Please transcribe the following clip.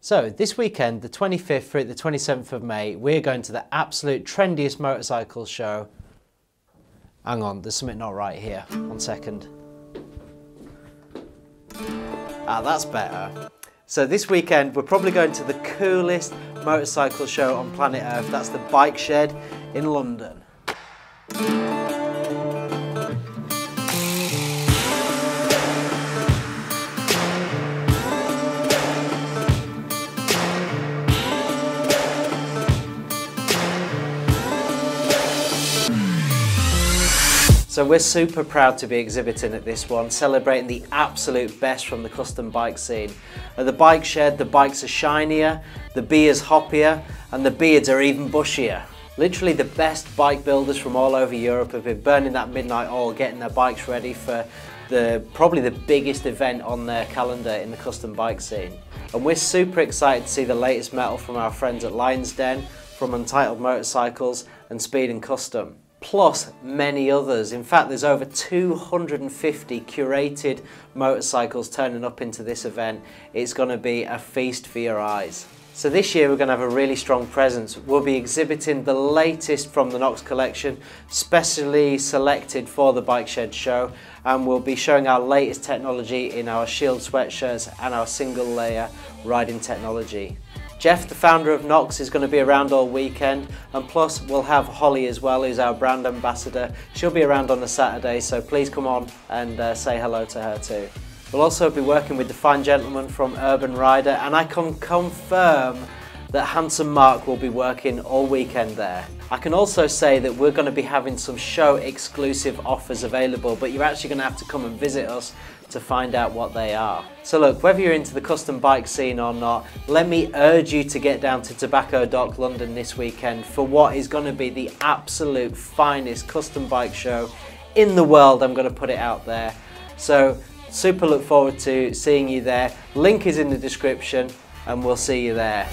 So this weekend, the 25th through the 27th of May, we're going to the absolute trendiest motorcycle show. Hang on, there's something not right here. One second. Ah, that's better. So this weekend, we're probably going to the coolest motorcycle show on planet Earth. That's the Bike Shed in London. So we're super proud to be exhibiting at this one, celebrating the absolute best from the custom bike scene. At the bike shed, the bikes are shinier, the beer's hoppier, and the beards are even bushier. Literally the best bike builders from all over Europe have been burning that midnight oil, getting their bikes ready for the probably the biggest event on their calendar in the custom bike scene. And we're super excited to see the latest metal from our friends at Lions Den, from Untitled Motorcycles and Speed and Custom plus many others. In fact, there's over 250 curated motorcycles turning up into this event. It's going to be a feast for your eyes. So this year we're going to have a really strong presence. We'll be exhibiting the latest from the Knox collection, specially selected for the Bike Shed show, and we'll be showing our latest technology in our Shield sweatshirts and our single layer riding technology. Jeff, the founder of Knox, is going to be around all weekend, and plus we'll have Holly as well, who's our brand ambassador. She'll be around on a Saturday, so please come on and uh, say hello to her too. We'll also be working with the fine gentleman from Urban Rider, and I can confirm that Handsome Mark will be working all weekend there. I can also say that we're going to be having some show exclusive offers available, but you're actually going to have to come and visit us to find out what they are. So look, whether you're into the custom bike scene or not, let me urge you to get down to Tobacco Dock London this weekend for what is going to be the absolute finest custom bike show in the world. I'm going to put it out there. So super look forward to seeing you there. Link is in the description and we'll see you there.